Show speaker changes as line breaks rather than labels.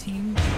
team.